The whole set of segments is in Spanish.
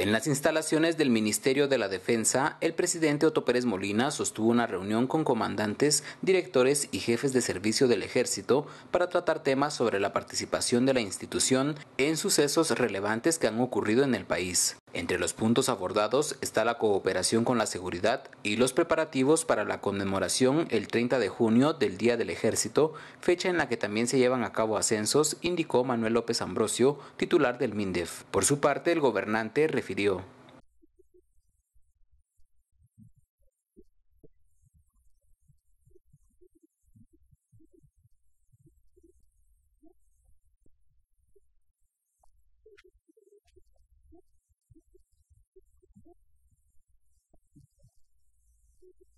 En las instalaciones del Ministerio de la Defensa, el presidente Otto Pérez Molina sostuvo una reunión con comandantes, directores y jefes de servicio del ejército para tratar temas sobre la participación de la institución en sucesos relevantes que han ocurrido en el país. Entre los puntos abordados está la cooperación con la seguridad y los preparativos para la conmemoración el 30 de junio del Día del Ejército, fecha en la que también se llevan a cabo ascensos, indicó Manuel López Ambrosio, titular del MINDEF. Por su parte, el gobernante refirió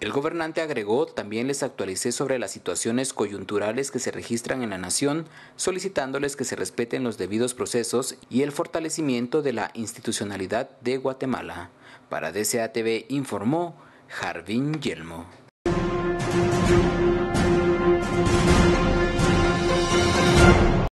El gobernante agregó, también les actualicé sobre las situaciones coyunturales que se registran en la nación, solicitándoles que se respeten los debidos procesos y el fortalecimiento de la institucionalidad de Guatemala. Para DCATV informó Jarvin Yelmo.